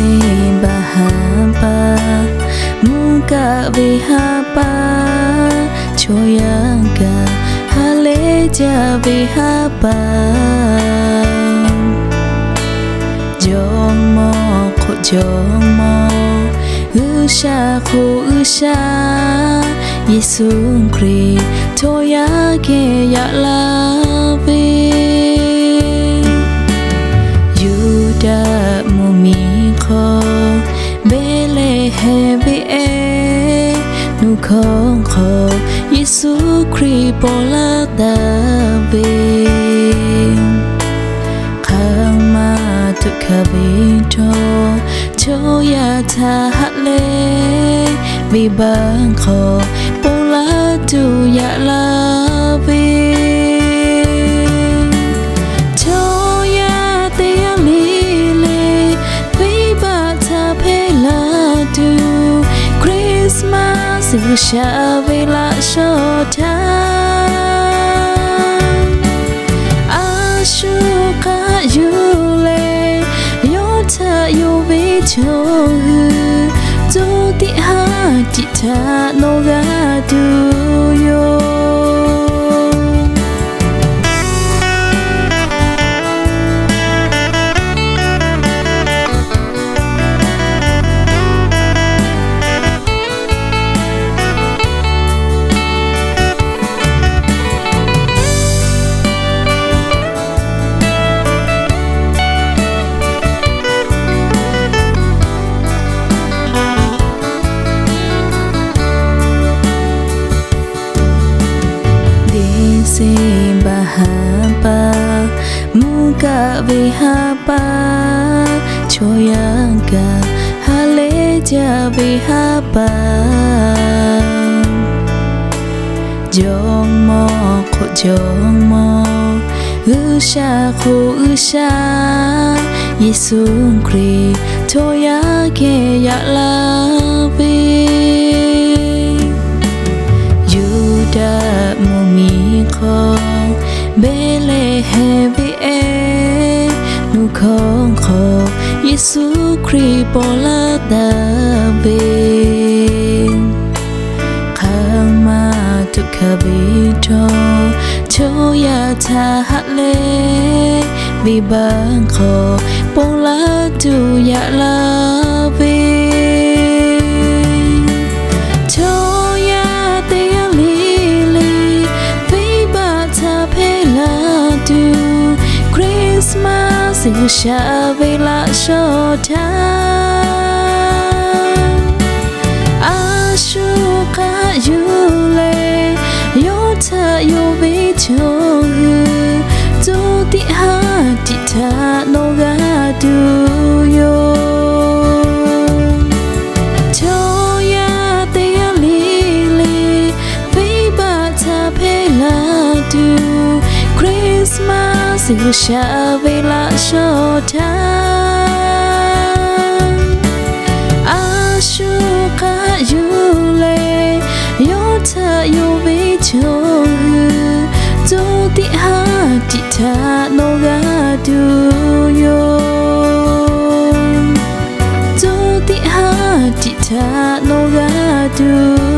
bahapa muka vihapa choyanga haleja vihapa jomo ko jomo usha ko usha yesun kri choyage ya lave yuda heavy e nu khong kho yesu kri pola da be khama tu khabito cho ya tha le bi bang kho pola tu ya la be sự sha về la cho ta ashuka yule yota yubi chohu zoti ha jita no ga du yo. หาปามุกะวิหาปาโชยังกะฮาเลจะวิหาปาจงมอขจงมออือชาคูอือชาเยซูครีโทยาเกยะลาบียูดามุมีคอ bele heavy e nu khong kho yesu kri pola da be ma tu khabito cho ya tha le bi bang kho pola tu ya la Christmas ကိုရှာပေးလာရှော့တာအာရှုကယူလေယောထယောဘေချောဇူတိဟာတိတာနောဂါဒူယောဖေးပါချဖေးလာဒူ Christmas sự xa về là cho tháng Ashuka yule, yota yubi chohu Doti ha jita no ga duyo Doti ha ta no ga duyo